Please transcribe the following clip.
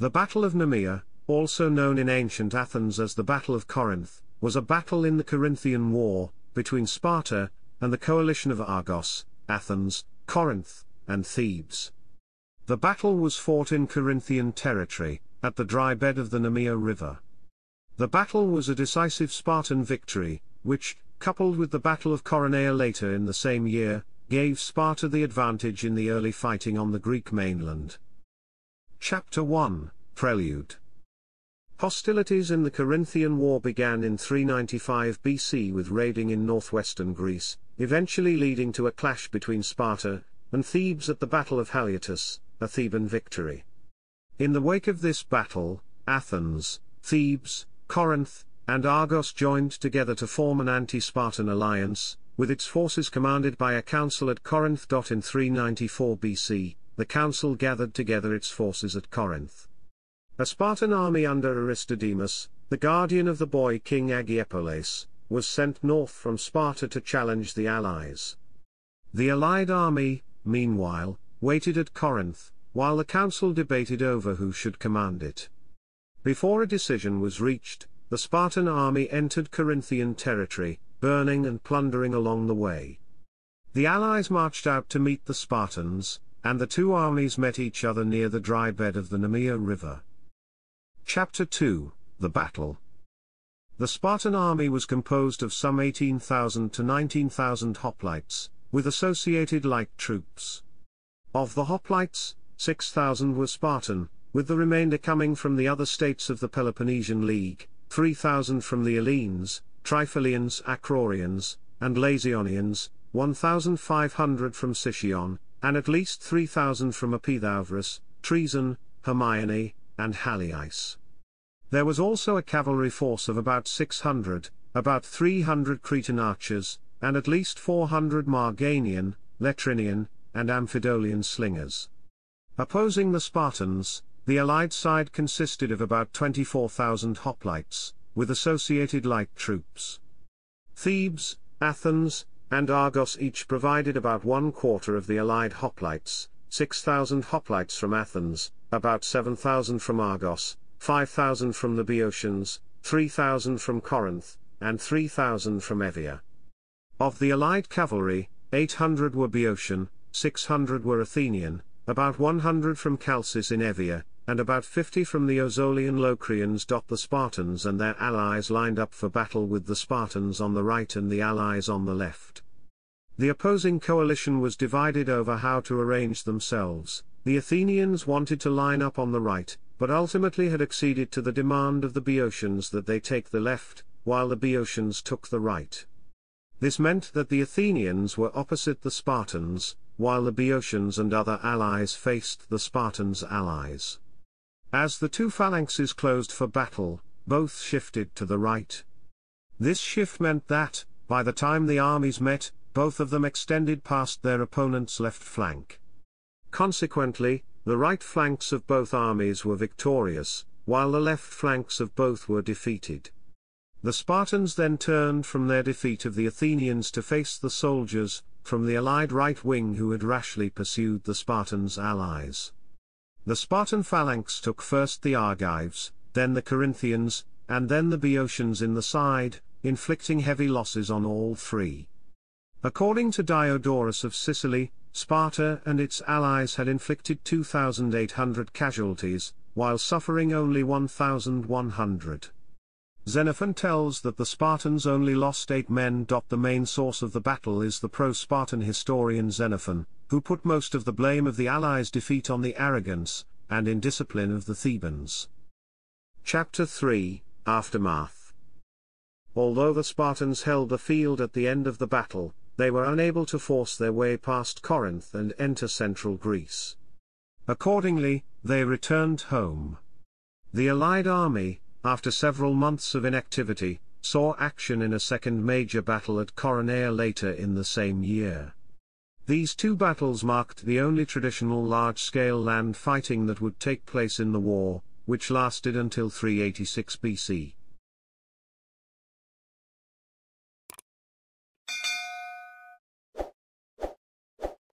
The Battle of Nemea, also known in ancient Athens as the Battle of Corinth, was a battle in the Corinthian War, between Sparta, and the coalition of Argos, Athens, Corinth, and Thebes. The battle was fought in Corinthian territory, at the dry bed of the Nemea River. The battle was a decisive Spartan victory, which, coupled with the Battle of Coronea later in the same year, gave Sparta the advantage in the early fighting on the Greek mainland. Chapter 1 Prelude Hostilities in the Corinthian War began in 395 BC with raiding in northwestern Greece, eventually leading to a clash between Sparta and Thebes at the Battle of Haliartus, a Theban victory. In the wake of this battle, Athens, Thebes, Corinth, and Argos joined together to form an anti-Spartan alliance, with its forces commanded by a council at Corinth. In 394 BC, the council gathered together its forces at Corinth. A Spartan army under Aristodemus, the guardian of the boy king Agesipolis, was sent north from Sparta to challenge the allies. The allied army, meanwhile, waited at Corinth, while the council debated over who should command it. Before a decision was reached, the Spartan army entered Corinthian territory, burning and plundering along the way. The allies marched out to meet the Spartans, and the two armies met each other near the dry bed of the Nemea River. Chapter 2 The Battle The Spartan army was composed of some 18,000 to 19,000 hoplites, with associated light troops. Of the hoplites, 6,000 were Spartan, with the remainder coming from the other states of the Peloponnesian League, 3,000 from the Hellenes, Triphylians, Acrorians, and Lasionians, 1,500 from Sicyon, and at least 3,000 from Epidaurus, Troezen, Hermione, and Halieis. There was also a cavalry force of about 600, about 300 Cretan archers, and at least 400 Marganian, Letrinian, and Amphidolian slingers. Opposing the Spartans, the allied side consisted of about 24,000 hoplites, with associated light troops. Thebes, Athens, and Argos each provided about one quarter of the allied hoplites, 6,000 hoplites from Athens, about 7,000 from Argos, 5,000 from the Boeotians, 3,000 from Corinth, and 3,000 from Euboea. Of the allied cavalry, 800 were Boeotian, 600 were Athenian, about 100 from Chalcis in Euboea, and about 50 from the Ozolian Locrians. The Spartans and their allies lined up for battle with the Spartans on the right and the allies on the left. The opposing coalition was divided over how to arrange themselves. The Athenians wanted to line up on the right, but ultimately had acceded to the demand of the Boeotians that they take the left, while the Boeotians took the right. This meant that the Athenians were opposite the Spartans, while the Boeotians and other allies faced the Spartans' allies. As the two phalanxes closed for battle, both shifted to the right. This shift meant that, by the time the armies met, both of them extended past their opponent's left flank. Consequently, the right flanks of both armies were victorious, while the left flanks of both were defeated. The Spartans then turned from their defeat of the Athenians to face the soldiers, from the allied right wing who had rashly pursued the Spartans' allies. The Spartan phalanx took first the Argives, then the Corinthians, and then the Boeotians in the side, inflicting heavy losses on all three. According to Diodorus of Sicily, Sparta and its allies had inflicted 2,800 casualties, while suffering only 1,100. Xenophon tells that the Spartans only lost eight men. The main source of the battle is the pro-Spartan historian Xenophon, who put most of the blame of the Allies' defeat on the arrogance and indiscipline of the Thebans. Chapter 3 Aftermath Although the Spartans held the field at the end of the battle, they were unable to force their way past Corinth and enter central Greece. Accordingly, they returned home. The Allied army, after several months of inactivity, saw action in a second major battle at Coronea later in the same year. These two battles marked the only traditional large-scale land fighting that would take place in the war, which lasted until 386 BC.